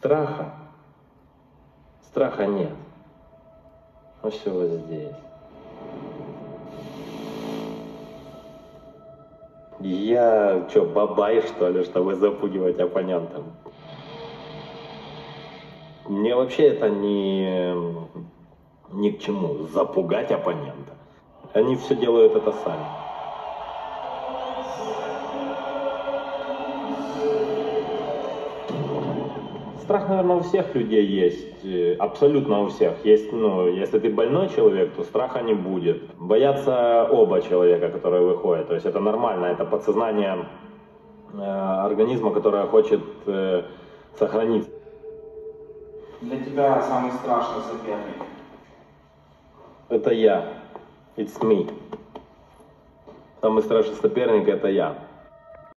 Страха? Страха нет. Он все вот здесь. Я что, бабай, что ли, чтобы запугивать оппонентам? Мне вообще это не, ни к чему, запугать оппонента. Они все делают это сами. Страх, наверное, у всех людей есть, э, абсолютно у всех. Есть, ну, если ты больной человек, то страха не будет. Боятся оба человека, которые выходят. То есть это нормально, это подсознание э, организма, которое хочет э, сохранить. Для тебя самый страшный соперник? Это я. It's me. Самый страшный соперник это я.